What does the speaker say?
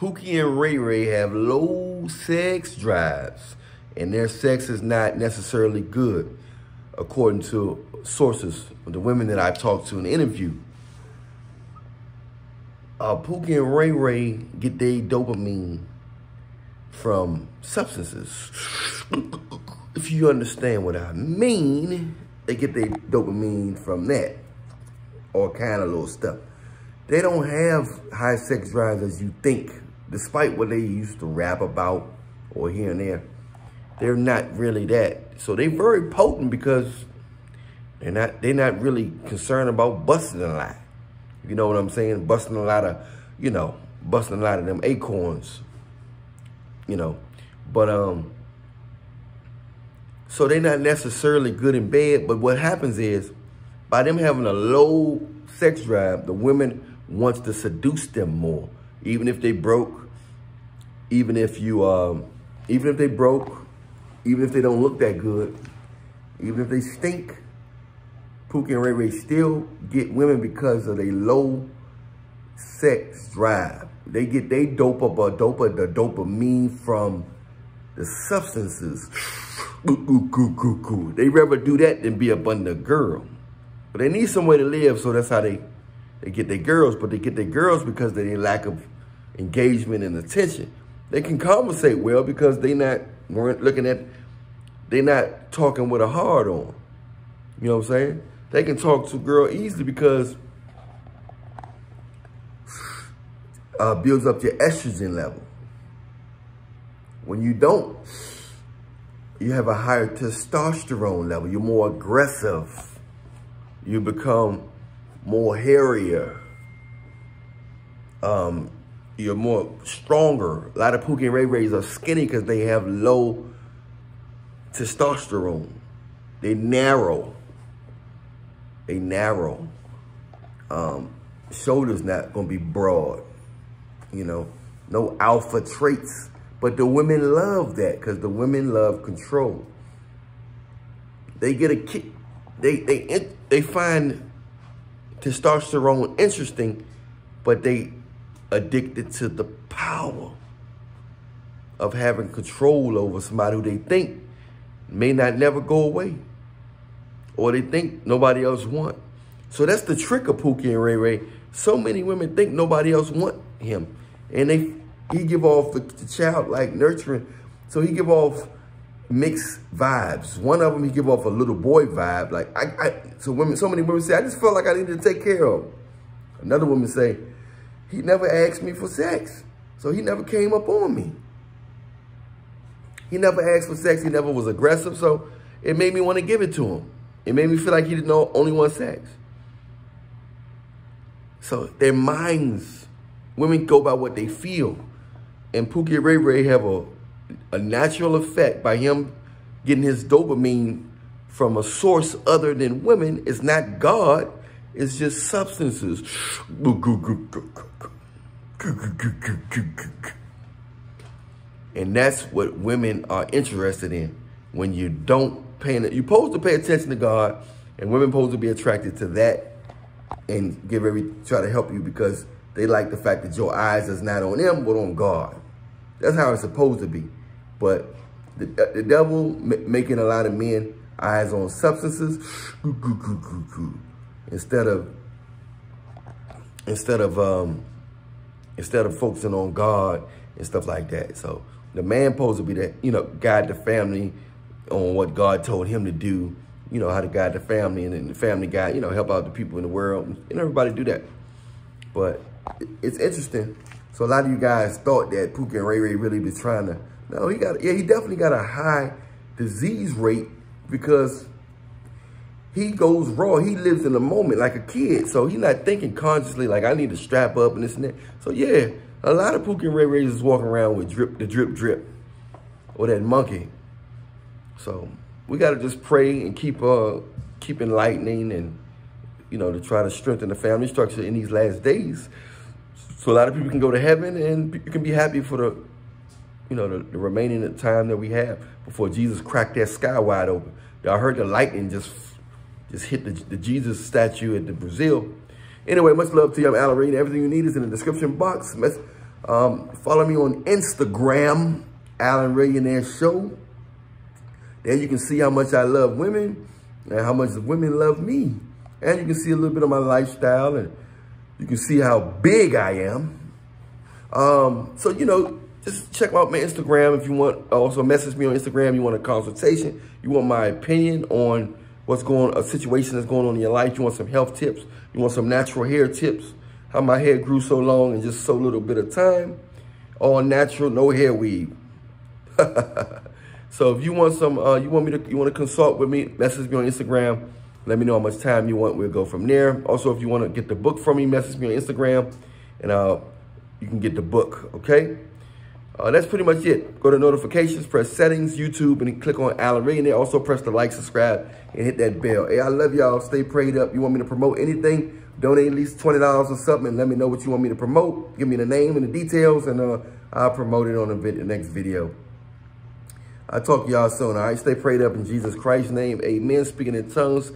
Pookie and Ray Ray have low sex drives, and their sex is not necessarily good, according to sources, the women that I've talked to in the interview. Uh, Pookie and Ray Ray get their dopamine from substances. if you understand what I mean, they get their dopamine from that. All kind of little stuff. They don't have high sex drives as you think, despite what they used to rap about or here and there. They're not really that. So they're very potent because they're not they're not really concerned about busting a lot. You know what I'm saying? Busting a lot of, you know, busting a lot of them acorns. You know. But um so they're not necessarily good in bed, but what happens is by them having a low sex drive, the women wants to seduce them more. Even if they broke, even if you, um, even if they broke, even if they don't look that good, even if they stink, Pookie and Ray Ray still get women because of their low sex drive. They get they dope up a dope the dopamine from the substances. They rather do that than be up under a girl. But they need somewhere to live, so that's how they, they get their girls. But they get their girls because their lack of engagement and attention. They can compensate well because they not weren't looking at, they not talking with a hard on. You know what I'm saying? They can talk to a girl easily because uh, builds up your estrogen level. When you don't, you have a higher testosterone level. You're more aggressive. You become more hairier. Um, you're more stronger. A lot of Pookie Ray Rays are skinny because they have low testosterone. They narrow. They narrow. Um, shoulders not gonna be broad. You know, no alpha traits. But the women love that because the women love control. They get a kick. They they they find testosterone interesting, but they addicted to the power of having control over somebody who they think may not never go away. Or they think nobody else want. So that's the trick of Pookie and Ray Ray. So many women think nobody else want him. And they he give off the, the child-like nurturing. So he give off mixed vibes. One of them, he give off a little boy vibe. Like, I, I, so women, so many women say, I just felt like I needed to take care of. Another woman say, he never asked me for sex. So he never came up on me. He never asked for sex. He never was aggressive. So it made me want to give it to him. It made me feel like he didn't know only want sex. So their minds, women go by what they feel and Pookie Ray Ray have a, a natural effect by him getting his dopamine from a source other than women. It's not God. It's just substances. And that's what women are interested in. When you don't pay, you're supposed to pay attention to God, and women supposed to be attracted to that and give every try to help you because they like the fact that your eyes is not on them, but on God. That's how it's supposed to be. But the, the devil making a lot of men eyes on substances instead of instead of um instead of focusing on God and stuff like that. So the man supposed to be that, you know, guide the family on what God told him to do, you know, how to guide the family and then the family guy, you know, help out the people in the world and everybody do that. But it's interesting so a lot of you guys thought that Pookie and Ray Ray really was trying to, no, he got, yeah, he definitely got a high disease rate because he goes raw. He lives in the moment like a kid. So he's not thinking consciously like I need to strap up and this and that. So yeah, a lot of Pookie Ray Rays is walking around with drip, the drip drip or that monkey. So we got to just pray and keep, uh, keep enlightening and, you know, to try to strengthen the family structure in these last days. So a lot of people can go to heaven and you can be happy for the, you know, the, the remaining time that we have before Jesus cracked that sky wide open. Y'all heard the lightning just just hit the, the Jesus statue at the Brazil. Anyway, much love to you. I'm Alan Reed. Everything you need is in the description box. Um, follow me on Instagram, Allan Reallionaire Show. There you can see how much I love women and how much the women love me. And you can see a little bit of my lifestyle and you can see how big I am. Um, so, you know, just check out my Instagram if you want. Also message me on Instagram. You want a consultation. You want my opinion on what's going, a situation that's going on in your life. You want some health tips. You want some natural hair tips. How my hair grew so long in just so little bit of time. All natural, no hair weave. so if you want some, uh, you want me to, you want to consult with me, message me on Instagram. Let me know how much time you want. We'll go from there. Also, if you want to get the book from me, message me on Instagram and uh, you can get the book, okay? Uh, that's pretty much it. Go to notifications, press settings, YouTube, and click on Alan Ray. And then also press the like, subscribe, and hit that bell. Hey, I love y'all. Stay prayed up. You want me to promote anything? Donate at least $20 or something and let me know what you want me to promote. Give me the name and the details, and uh, I'll promote it on the, the next video. I'll talk to y'all soon, all right? Stay prayed up in Jesus Christ's name. Amen. Speaking in tongues.